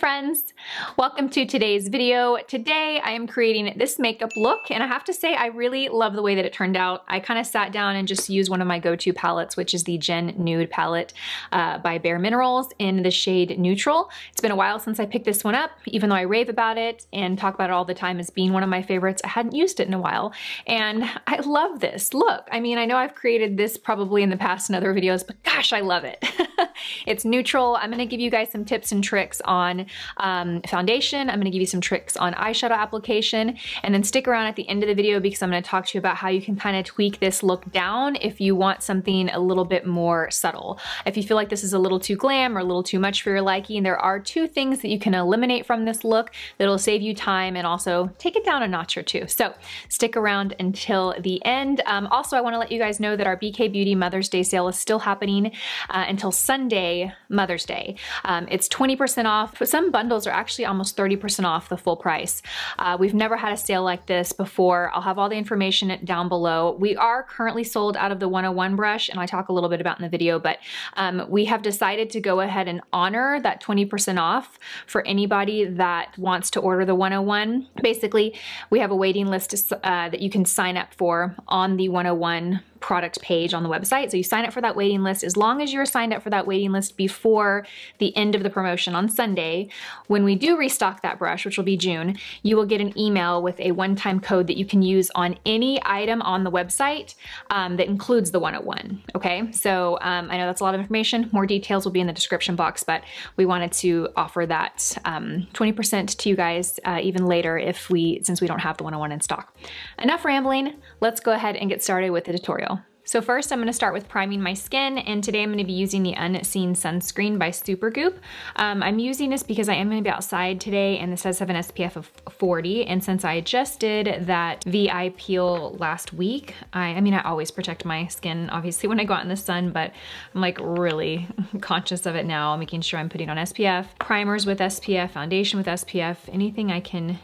friends, welcome to today's video. Today I am creating this makeup look and I have to say I really love the way that it turned out. I kind of sat down and just used one of my go-to palettes which is the Gen Nude palette uh, by Bare Minerals in the shade Neutral. It's been a while since I picked this one up even though I rave about it and talk about it all the time as being one of my favorites. I hadn't used it in a while and I love this look. I mean I know I've created this probably in the past in other videos but gosh I love it. it's neutral. I'm going to give you guys some tips and tricks on um, foundation. I'm gonna give you some tricks on eyeshadow application and then stick around at the end of the video because I'm gonna talk to you about how you can kind of tweak this look down if you want something a little bit more subtle. If you feel like this is a little too glam or a little too much for your liking, there are two things that you can eliminate from this look that'll save you time and also take it down a notch or two. So stick around until the end. Um, also, I wanna let you guys know that our BK Beauty Mother's Day sale is still happening uh, until Sunday, Mother's Day. Um, it's 20% off, but some bundles are actually almost 30% off the full price. Uh, we've never had a sale like this before. I'll have all the information down below. We are currently sold out of the 101 brush, and I talk a little bit about in the video, but um, we have decided to go ahead and honor that 20% off for anybody that wants to order the 101. Basically, we have a waiting list uh, that you can sign up for on the 101 product page on the website. So you sign up for that waiting list. As long as you're signed up for that waiting list before the end of the promotion on Sunday, when we do restock that brush, which will be June, you will get an email with a one-time code that you can use on any item on the website um, that includes the 101, okay? So um, I know that's a lot of information. More details will be in the description box, but we wanted to offer that 20% um, to you guys uh, even later if we, since we don't have the 101 in stock. Enough rambling, let's go ahead and get started with the tutorial. So first I'm gonna start with priming my skin and today I'm gonna be using the Unseen Sunscreen by Supergoop. Um, I'm using this because I am gonna be outside today and this does have an SPF of 40 and since I just did that VI peel last week, I, I mean I always protect my skin obviously when I go out in the sun but I'm like really conscious of it now, making sure I'm putting on SPF, primers with SPF, foundation with SPF, anything I can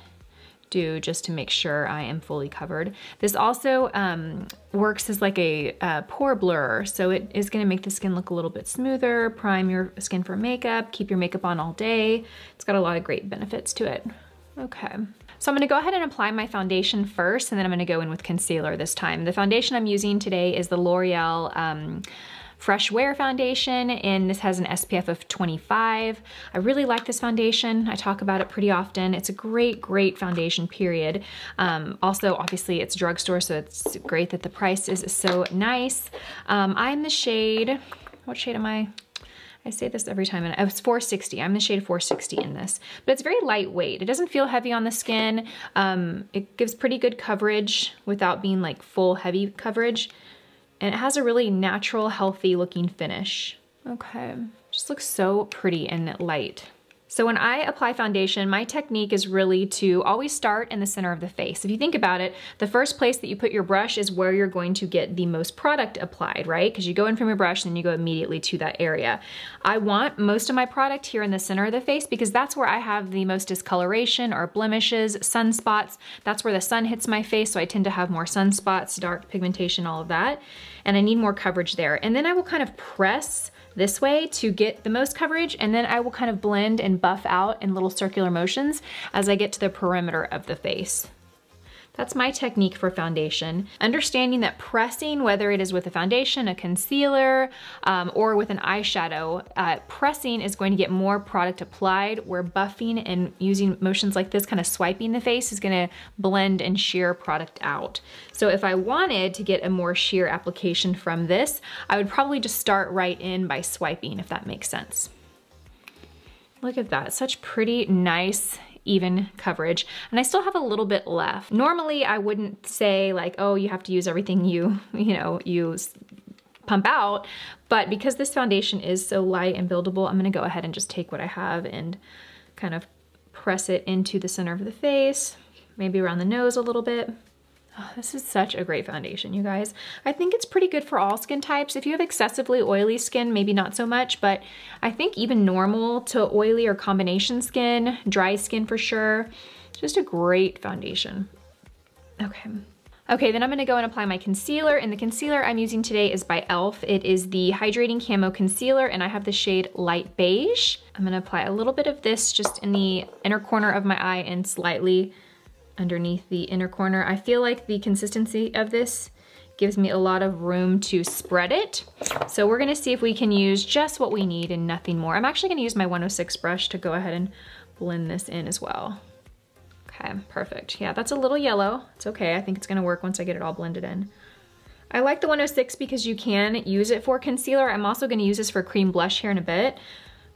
do just to make sure I am fully covered. This also um, works as like a, a, pore blur, so it is gonna make the skin look a little bit smoother, prime your skin for makeup, keep your makeup on all day. It's got a lot of great benefits to it. Okay. So I'm gonna go ahead and apply my foundation first, and then I'm gonna go in with concealer this time. The foundation I'm using today is the L'Oreal um, Fresh Wear foundation and this has an SPF of 25. I really like this foundation. I talk about it pretty often. It's a great, great foundation period. Um, also, obviously it's drugstore, so it's great that the price is so nice. Um, I'm the shade, what shade am I? I say this every time, and it's 460. I'm the shade 460 in this, but it's very lightweight. It doesn't feel heavy on the skin. Um, it gives pretty good coverage without being like full heavy coverage and it has a really natural, healthy looking finish. Okay, just looks so pretty and light. So when I apply foundation, my technique is really to always start in the center of the face. If you think about it, the first place that you put your brush is where you're going to get the most product applied, right? Because you go in from your brush and you go immediately to that area. I want most of my product here in the center of the face because that's where I have the most discoloration or blemishes, sunspots. That's where the sun hits my face, so I tend to have more sunspots, dark pigmentation, all of that. And I need more coverage there. And then I will kind of press this way to get the most coverage and then I will kind of blend and buff out in little circular motions as I get to the perimeter of the face. That's my technique for foundation. Understanding that pressing, whether it is with a foundation, a concealer, um, or with an eyeshadow, uh, pressing is going to get more product applied, where buffing and using motions like this, kind of swiping the face, is gonna blend and sheer product out. So if I wanted to get a more sheer application from this, I would probably just start right in by swiping, if that makes sense. Look at that, such pretty nice even coverage. And I still have a little bit left. Normally I wouldn't say like, oh, you have to use everything you, you know, use pump out, but because this foundation is so light and buildable, I'm gonna go ahead and just take what I have and kind of press it into the center of the face, maybe around the nose a little bit. Oh, this is such a great foundation, you guys. I think it's pretty good for all skin types. If you have excessively oily skin, maybe not so much, but I think even normal to oily or combination skin, dry skin for sure, just a great foundation. Okay, Okay, then I'm gonna go and apply my concealer, and the concealer I'm using today is by e.l.f. It is the Hydrating Camo Concealer, and I have the shade Light Beige. I'm gonna apply a little bit of this just in the inner corner of my eye and slightly underneath the inner corner. I feel like the consistency of this gives me a lot of room to spread it. So we're gonna see if we can use just what we need and nothing more. I'm actually gonna use my 106 brush to go ahead and blend this in as well. Okay, perfect. Yeah, that's a little yellow. It's okay. I think it's gonna work once I get it all blended in. I like the 106 because you can use it for concealer. I'm also gonna use this for cream blush here in a bit.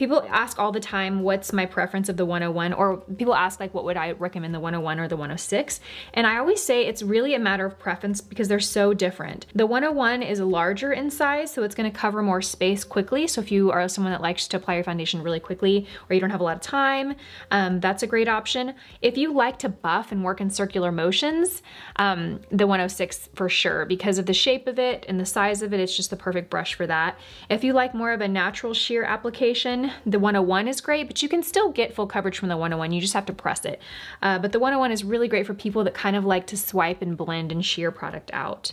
People ask all the time, what's my preference of the 101? Or people ask like, what would I recommend, the 101 or the 106? And I always say it's really a matter of preference because they're so different. The 101 is larger in size, so it's gonna cover more space quickly. So if you are someone that likes to apply your foundation really quickly or you don't have a lot of time, um, that's a great option. If you like to buff and work in circular motions, um, the 106 for sure, because of the shape of it and the size of it, it's just the perfect brush for that. If you like more of a natural sheer application, the 101 is great, but you can still get full coverage from the 101. You just have to press it. Uh, but the 101 is really great for people that kind of like to swipe and blend and sheer product out.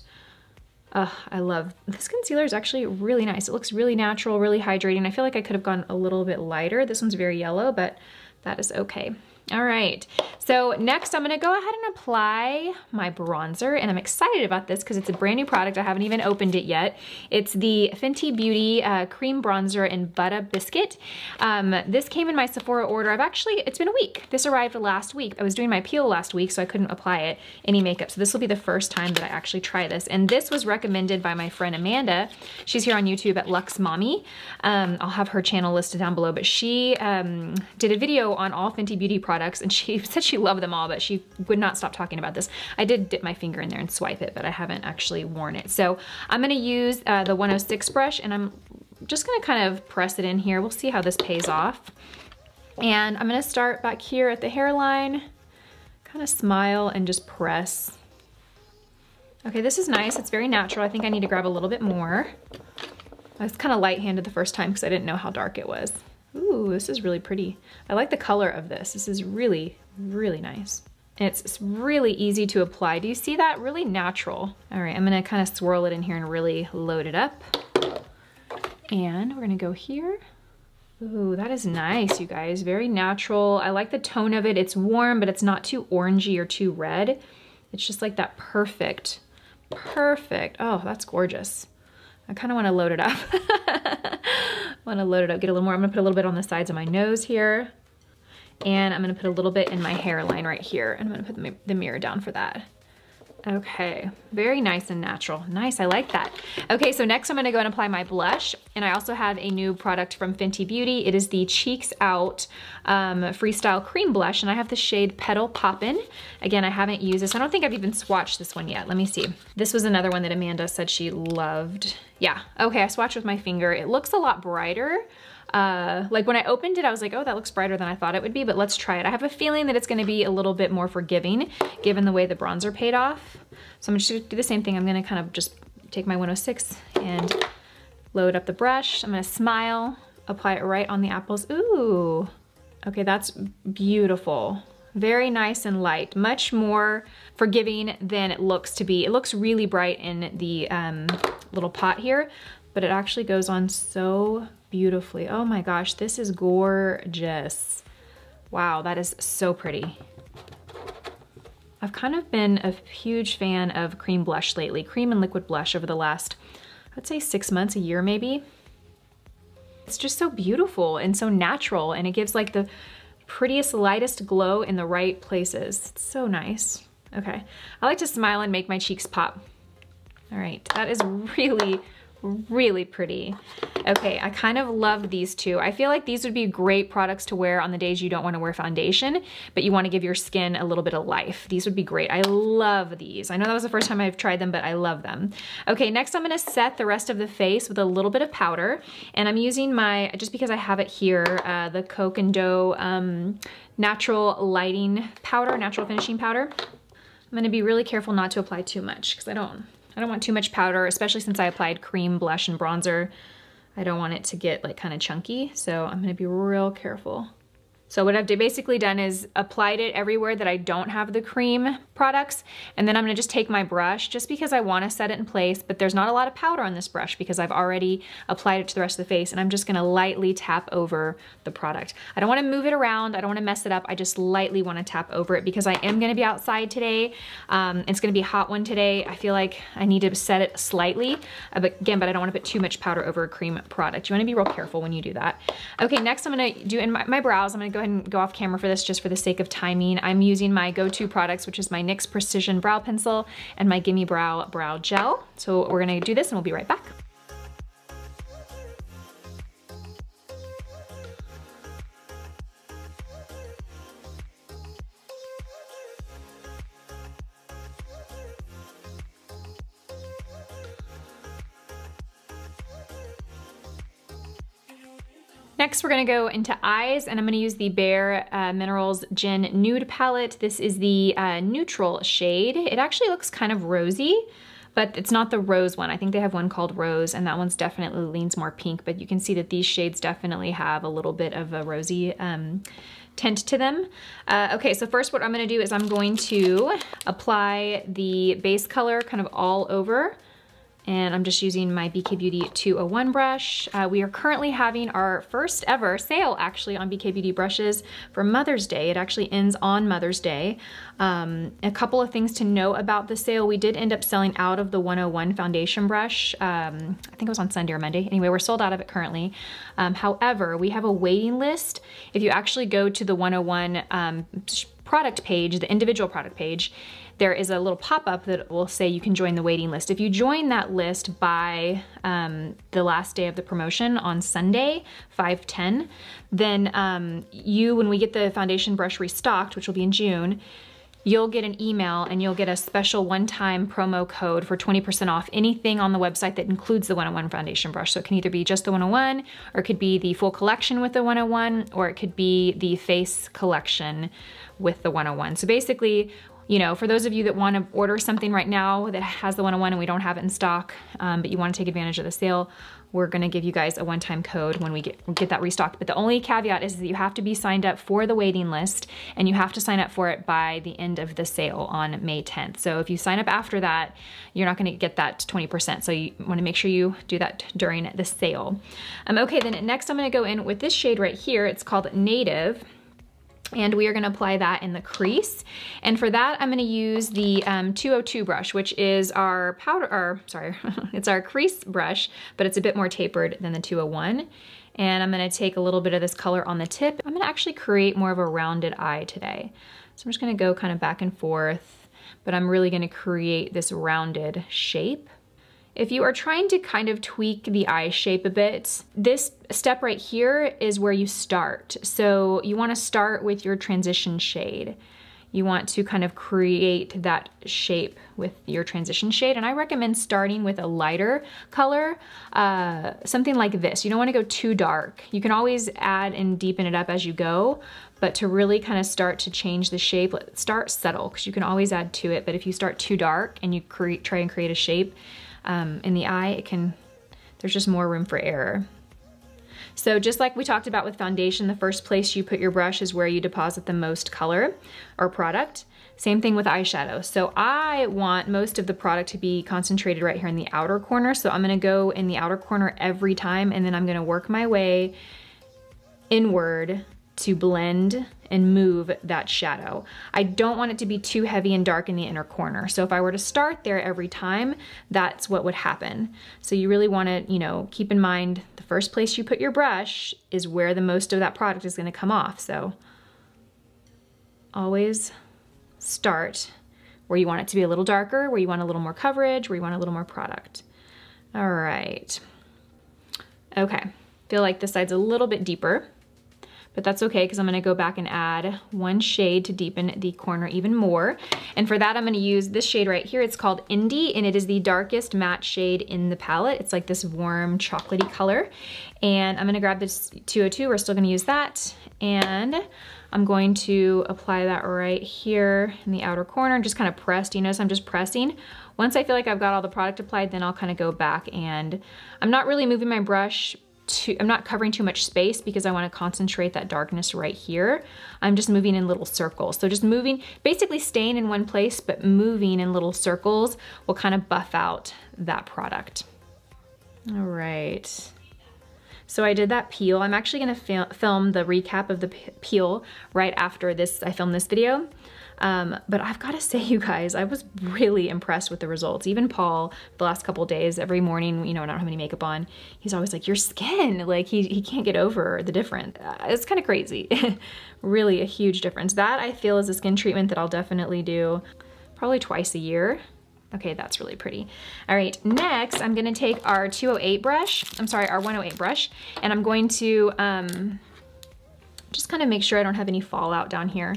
I love, this concealer is actually really nice. It looks really natural, really hydrating. I feel like I could have gone a little bit lighter. This one's very yellow, but that is okay. All right, so next I'm gonna go ahead and apply my bronzer and I'm excited about this because it's a brand new product. I haven't even opened it yet. It's the Fenty Beauty uh, Cream Bronzer in Butta Biscuit. Um, this came in my Sephora order. I've actually, it's been a week. This arrived last week. I was doing my peel last week so I couldn't apply it, any makeup. So this will be the first time that I actually try this. And this was recommended by my friend Amanda. She's here on YouTube at Lux Mommy. Um, I'll have her channel listed down below, but she um, did a video on all Fenty Beauty products products and she said she loved them all, but she would not stop talking about this. I did dip my finger in there and swipe it, but I haven't actually worn it. So I'm gonna use uh, the 106 brush and I'm just gonna kind of press it in here. We'll see how this pays off. And I'm gonna start back here at the hairline, kind of smile and just press. Okay, this is nice. It's very natural. I think I need to grab a little bit more. I was kind of light-handed the first time because I didn't know how dark it was. Ooh, this is really pretty. I like the color of this. This is really, really nice. And it's, really easy to apply. Do you see that? Really natural. All right, I'm gonna kind of swirl it in here and really load it up. And we're gonna go here. Ooh, that is nice, you guys. Very natural. I like the tone of it. It's warm, but it's not too orangey or too red. It's just like that perfect, perfect. Oh, that's gorgeous. I kind of want to load it up. want to load it up, get a little more. I'm gonna put a little bit on the sides of my nose here. And I'm gonna put a little bit in my hairline right here. And I'm gonna put the mirror down for that. Okay, very nice and natural. Nice, I like that. Okay, so next I'm gonna go and apply my blush. And I also have a new product from Fenty Beauty. It is the Cheeks Out um, Freestyle Cream Blush. And I have the shade Petal Poppin'. Again, I haven't used this. I don't think I've even swatched this one yet. Let me see. This was another one that Amanda said she loved. Yeah, okay, I swatched with my finger. It looks a lot brighter. Uh, like when I opened it, I was like, oh, that looks brighter than I thought it would be, but let's try it. I have a feeling that it's gonna be a little bit more forgiving given the way the bronzer paid off. So I'm just gonna do the same thing. I'm gonna kind of just take my 106 and load up the brush. I'm gonna smile, apply it right on the apples. Ooh, okay, that's beautiful. Very nice and light, much more forgiving than it looks to be. It looks really bright in the um, little pot here, but it actually goes on so beautifully. Oh my gosh, this is gorgeous. Wow, that is so pretty. I've kind of been a huge fan of cream blush lately, cream and liquid blush over the last, I'd say six months, a year maybe. It's just so beautiful and so natural and it gives like the prettiest, lightest glow in the right places. It's so nice. Okay, I like to smile and make my cheeks pop. All right, that is really, really pretty. Okay, I kind of love these two. I feel like these would be great products to wear on the days you don't want to wear foundation, but you want to give your skin a little bit of life. These would be great. I love these. I know that was the first time I've tried them, but I love them. Okay, next I'm going to set the rest of the face with a little bit of powder, and I'm using my, just because I have it here, uh, the Koh Gen Do um, Natural Lighting Powder, Natural Finishing Powder. I'm going to be really careful not to apply too much because I don't I don't want too much powder, especially since I applied cream, blush, and bronzer. I don't want it to get like kind of chunky, so I'm gonna be real careful. So what I've basically done is applied it everywhere that I don't have the cream products. And then I'm gonna just take my brush just because I wanna set it in place, but there's not a lot of powder on this brush because I've already applied it to the rest of the face and I'm just gonna lightly tap over the product. I don't wanna move it around. I don't wanna mess it up. I just lightly wanna tap over it because I am gonna be outside today. Um, it's gonna be a hot one today. I feel like I need to set it slightly, uh, but again, but I don't wanna put too much powder over a cream product. You wanna be real careful when you do that. Okay, next I'm gonna do in my, my brows, I'm gonna go ahead and go off camera for this just for the sake of timing. I'm using my go-to products, which is my NYX Precision Brow Pencil and my Gimme Brow Brow Gel. So we're gonna do this and we'll be right back. Next, we're gonna go into eyes and I'm gonna use the Bare uh, Minerals Gen Nude Palette. This is the uh, neutral shade. It actually looks kind of rosy, but it's not the rose one. I think they have one called Rose and that one's definitely leans more pink, but you can see that these shades definitely have a little bit of a rosy um, tint to them. Uh, okay, so first what I'm gonna do is I'm going to apply the base color kind of all over and I'm just using my BK Beauty 201 brush. Uh, we are currently having our first ever sale actually on BK Beauty brushes for Mother's Day. It actually ends on Mother's Day. Um, a couple of things to know about the sale. We did end up selling out of the 101 foundation brush. Um, I think it was on Sunday or Monday. Anyway, we're sold out of it currently. Um, however, we have a waiting list. If you actually go to the 101 um, product page, the individual product page, there is a little pop-up that will say you can join the waiting list. If you join that list by um, the last day of the promotion on Sunday, 510, then um, you, when we get the foundation brush restocked, which will be in June, you'll get an email and you'll get a special one-time promo code for 20% off anything on the website that includes the 101 foundation brush. So it can either be just the 101 or it could be the full collection with the 101 or it could be the face collection with the 101. So basically you know, for those of you that want to order something right now that has the 101 and we don't have it in stock, um, but you want to take advantage of the sale, we're going to give you guys a one-time code when we get, get that restocked. But the only caveat is that you have to be signed up for the waiting list and you have to sign up for it by the end of the sale on May 10th. So if you sign up after that, you're not going to get that 20%. So you want to make sure you do that during the sale. Um, okay, then next I'm going to go in with this shade right here. It's called Native and we are gonna apply that in the crease. And for that, I'm gonna use the um, 202 brush, which is our powder, or sorry, it's our crease brush, but it's a bit more tapered than the 201. And I'm gonna take a little bit of this color on the tip. I'm gonna actually create more of a rounded eye today. So I'm just gonna go kind of back and forth, but I'm really gonna create this rounded shape. If you are trying to kind of tweak the eye shape a bit, this step right here is where you start. So you wanna start with your transition shade. You want to kind of create that shape with your transition shade. And I recommend starting with a lighter color, uh, something like this. You don't wanna go too dark. You can always add and deepen it up as you go, but to really kind of start to change the shape, start subtle, because you can always add to it. But if you start too dark and you try and create a shape, um, in the eye, it can, there's just more room for error. So just like we talked about with foundation, the first place you put your brush is where you deposit the most color or product. Same thing with eyeshadow. So I want most of the product to be concentrated right here in the outer corner. So I'm gonna go in the outer corner every time and then I'm gonna work my way inward to blend and move that shadow. I don't want it to be too heavy and dark in the inner corner. So if I were to start there every time, that's what would happen. So you really wanna, you know, keep in mind the first place you put your brush is where the most of that product is gonna come off. So always start where you want it to be a little darker, where you want a little more coverage, where you want a little more product. All right. Okay, feel like this side's a little bit deeper but that's okay because I'm gonna go back and add one shade to deepen the corner even more. And for that, I'm gonna use this shade right here. It's called Indie, and it is the darkest matte shade in the palette. It's like this warm chocolatey color. And I'm gonna grab this 202, we're still gonna use that. And I'm going to apply that right here in the outer corner, just kind of pressed. You notice I'm just pressing. Once I feel like I've got all the product applied, then I'll kind of go back and I'm not really moving my brush too, I'm not covering too much space because I wanna concentrate that darkness right here. I'm just moving in little circles. So just moving, basically staying in one place, but moving in little circles will kind of buff out that product. All right. So I did that peel. I'm actually gonna fil film the recap of the peel right after this, I filmed this video. Um, but I've got to say, you guys, I was really impressed with the results. Even Paul, the last couple days, every morning, you know, I don't have any makeup on, he's always like, your skin, like he, he can't get over the difference. Uh, it's kind of crazy. really a huge difference. That I feel is a skin treatment that I'll definitely do probably twice a year. Okay, that's really pretty. All right, next I'm gonna take our 208 brush, I'm sorry, our 108 brush, and I'm going to um, just kind of make sure I don't have any fallout down here.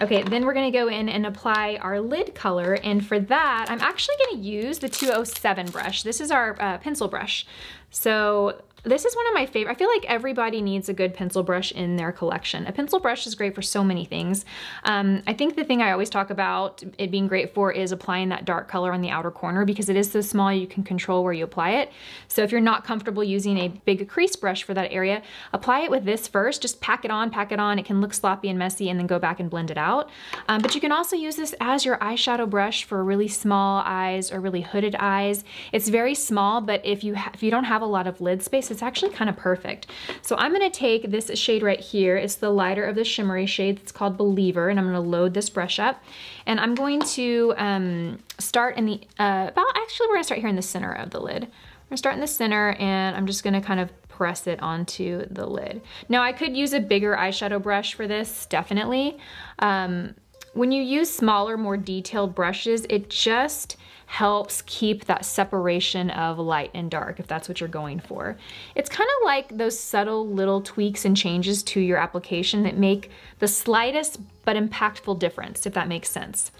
Okay, then we're gonna go in and apply our lid color. And for that, I'm actually gonna use the 207 brush. This is our uh, pencil brush. So this is one of my favorite. I feel like everybody needs a good pencil brush in their collection. A pencil brush is great for so many things. Um, I think the thing I always talk about it being great for is applying that dark color on the outer corner because it is so small you can control where you apply it. So if you're not comfortable using a big crease brush for that area, apply it with this first. Just pack it on, pack it on. It can look sloppy and messy and then go back and blend it out. Um, but you can also use this as your eyeshadow brush for really small eyes or really hooded eyes. It's very small, but if you if you don't have a lot of lid space, it's actually kind of perfect. So I'm gonna take this shade right here. It's the lighter of the shimmery shade. It's called Believer, and I'm gonna load this brush up. And I'm going to um, start in the, uh, about, actually we're gonna start here in the center of the lid. We're gonna start in the center, and I'm just gonna kind of press it onto the lid. Now I could use a bigger eyeshadow brush for this, definitely. Um, when you use smaller, more detailed brushes, it just helps keep that separation of light and dark if that's what you're going for. It's kind of like those subtle little tweaks and changes to your application that make the slightest but impactful difference, if that makes sense.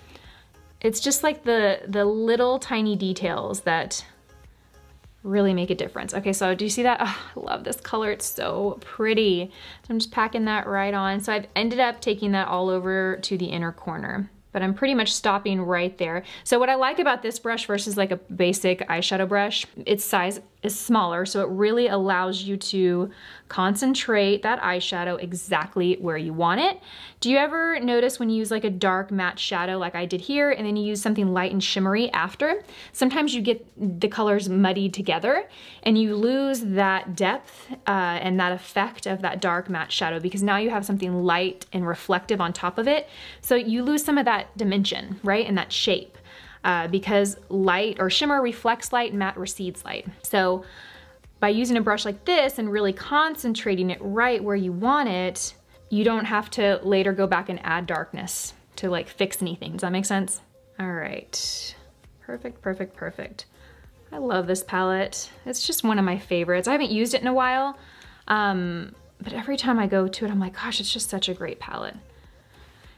It's just like the, the little tiny details that really make a difference. Okay, so do you see that? Oh, I love this color, it's so pretty. So I'm just packing that right on. So I've ended up taking that all over to the inner corner but I'm pretty much stopping right there. So what I like about this brush versus like a basic eyeshadow brush, its size is smaller, so it really allows you to concentrate that eyeshadow exactly where you want it. Do you ever notice when you use like a dark matte shadow like I did here and then you use something light and shimmery after? Sometimes you get the colors muddied together and you lose that depth uh, and that effect of that dark matte shadow because now you have something light and reflective on top of it. So you lose some of that dimension, right, and that shape uh, because light or shimmer reflects light and matte recedes light. So by using a brush like this and really concentrating it right where you want it, you don't have to later go back and add darkness to like fix anything. Does that make sense? All right, perfect, perfect, perfect. I love this palette. It's just one of my favorites. I haven't used it in a while, um, but every time I go to it, I'm like, gosh, it's just such a great palette.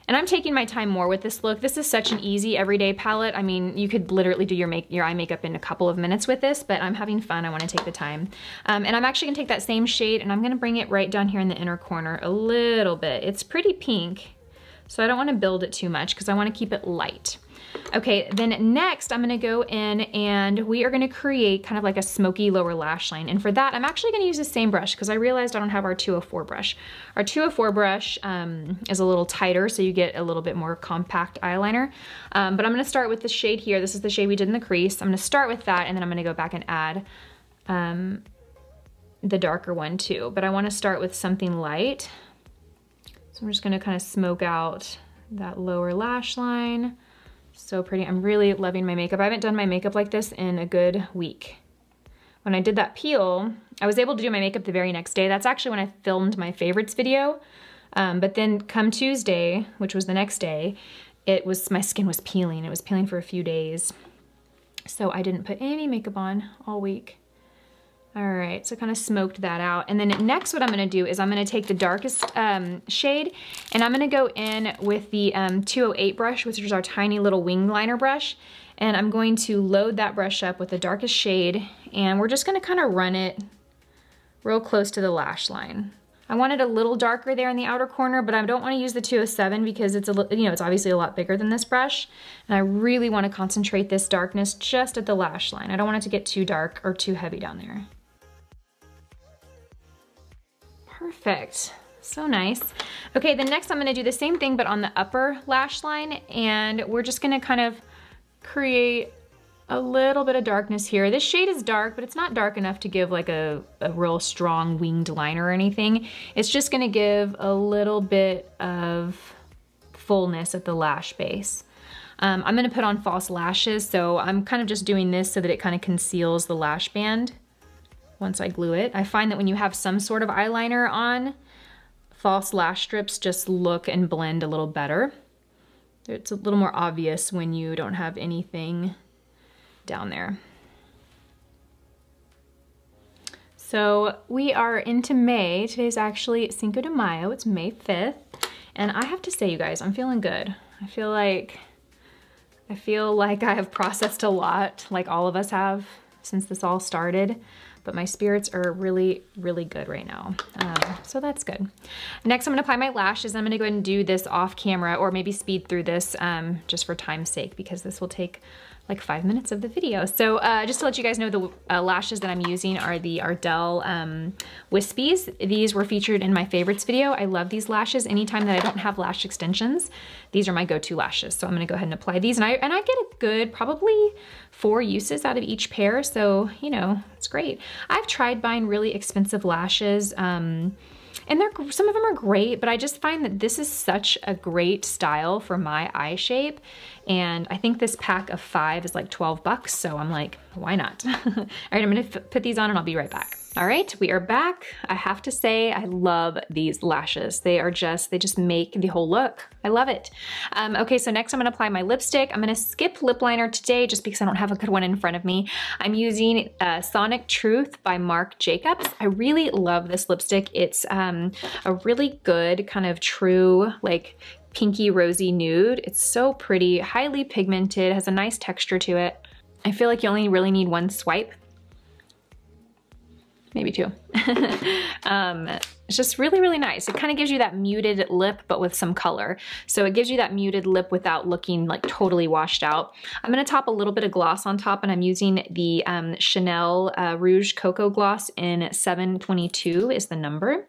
And I'm taking my time more with this look. This is such an easy everyday palette. I mean, you could literally do your make your eye makeup in a couple of minutes with this, but I'm having fun. I wanna take the time. Um, and I'm actually gonna take that same shade and I'm gonna bring it right down here in the inner corner a little bit. It's pretty pink, so I don't wanna build it too much because I wanna keep it light. Okay, then next I'm gonna go in and we are gonna create kind of like a smoky lower lash line. And for that, I'm actually gonna use the same brush because I realized I don't have our 204 brush. Our 204 brush um, is a little tighter, so you get a little bit more compact eyeliner. Um, but I'm gonna start with the shade here. This is the shade we did in the crease. I'm gonna start with that and then I'm gonna go back and add um, the darker one too. But I wanna start with something light. So I'm just gonna kind of smoke out that lower lash line. So pretty. I'm really loving my makeup. I haven't done my makeup like this in a good week. When I did that peel, I was able to do my makeup the very next day. That's actually when I filmed my favorites video. Um, but then come Tuesday, which was the next day, it was, my skin was peeling. It was peeling for a few days. So I didn't put any makeup on all week. All right, so kind of smoked that out. And then next what I'm gonna do is I'm gonna take the darkest um, shade and I'm gonna go in with the um, 208 brush, which is our tiny little wing liner brush. And I'm going to load that brush up with the darkest shade and we're just gonna kind of run it real close to the lash line. I want it a little darker there in the outer corner, but I don't want to use the 207 because it's a you know it's obviously a lot bigger than this brush, and I really want to concentrate this darkness just at the lash line. I don't want it to get too dark or too heavy down there. Perfect. So nice. Okay, then next I'm gonna do the same thing but on the upper lash line and we're just gonna kind of create a little bit of darkness here. This shade is dark, but it's not dark enough to give like a, a real strong winged liner or anything. It's just gonna give a little bit of fullness at the lash base. Um, I'm gonna put on false lashes, so I'm kind of just doing this so that it kind of conceals the lash band once I glue it. I find that when you have some sort of eyeliner on, false lash strips just look and blend a little better. It's a little more obvious when you don't have anything down there. So we are into May. Today's actually Cinco de Mayo. It's May 5th. And I have to say, you guys, I'm feeling good. I feel like, I feel like I have processed a lot, like all of us have since this all started but my spirits are really, really good right now. Um, so that's good. Next, I'm gonna apply my lashes. I'm gonna go ahead and do this off camera or maybe speed through this um, just for time's sake because this will take like five minutes of the video. So uh, just to let you guys know, the uh, lashes that I'm using are the Ardell um, Wispies. These were featured in my favorites video. I love these lashes. Anytime that I don't have lash extensions, these are my go-to lashes. So I'm gonna go ahead and apply these. And I, and I get a good, probably four uses out of each pair. So, you know, it's great. I've tried buying really expensive lashes. Um, and they're some of them are great, but I just find that this is such a great style for my eye shape. And I think this pack of five is like 12 bucks. So I'm like, why not? All right, I'm gonna put these on and I'll be right back. All right, we are back. I have to say, I love these lashes. They are just, they just make the whole look. I love it. Um, okay, so next I'm gonna apply my lipstick. I'm gonna skip lip liner today just because I don't have a good one in front of me. I'm using uh, Sonic Truth by Marc Jacobs. I really love this lipstick. It's um, a really good kind of true, like pinky rosy nude. It's so pretty, highly pigmented, has a nice texture to it. I feel like you only really need one swipe maybe two. um, it's just really, really nice. It kind of gives you that muted lip, but with some color. So it gives you that muted lip without looking like totally washed out. I'm gonna top a little bit of gloss on top and I'm using the um, Chanel uh, Rouge Coco Gloss in 722 is the number.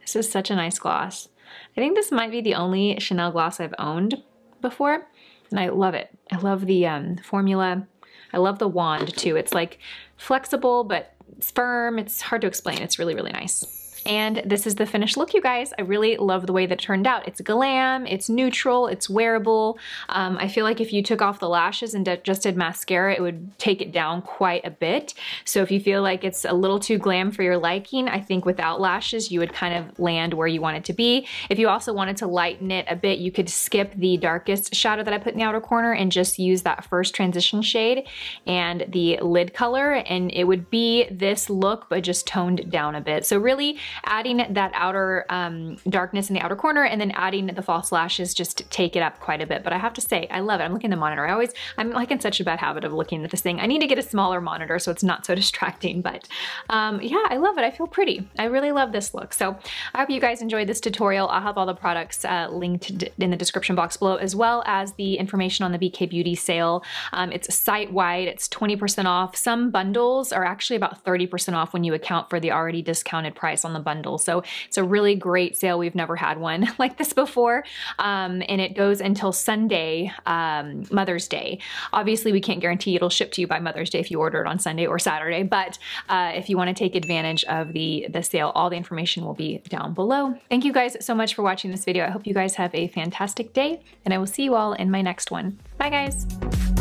This is such a nice gloss. I think this might be the only Chanel gloss I've owned before, and I love it. I love the um, formula. I love the wand too. It's like flexible, but it's firm. It's hard to explain. It's really, really nice. And this is the finished look, you guys. I really love the way that it turned out. It's glam, it's neutral, it's wearable. Um, I feel like if you took off the lashes and just did mascara, it would take it down quite a bit. So if you feel like it's a little too glam for your liking, I think without lashes, you would kind of land where you want it to be. If you also wanted to lighten it a bit, you could skip the darkest shadow that I put in the outer corner and just use that first transition shade and the lid color, and it would be this look, but just toned down a bit. So really, adding that outer um, darkness in the outer corner and then adding the false lashes just take it up quite a bit. But I have to say, I love it. I'm looking at the monitor. I always, I'm like in such a bad habit of looking at this thing. I need to get a smaller monitor so it's not so distracting, but um, yeah, I love it. I feel pretty. I really love this look. So I hope you guys enjoyed this tutorial. I'll have all the products uh, linked in the description box below, as well as the information on the BK Beauty sale. Um, it's site-wide, it's 20% off. Some bundles are actually about 30% off when you account for the already discounted price on the bundle. So it's a really great sale. We've never had one like this before. Um, and it goes until Sunday, um, Mother's Day. Obviously, we can't guarantee it'll ship to you by Mother's Day if you order it on Sunday or Saturday, but uh, if you want to take advantage of the, the sale, all the information will be down below. Thank you guys so much for watching this video. I hope you guys have a fantastic day, and I will see you all in my next one. Bye, guys.